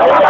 Ahora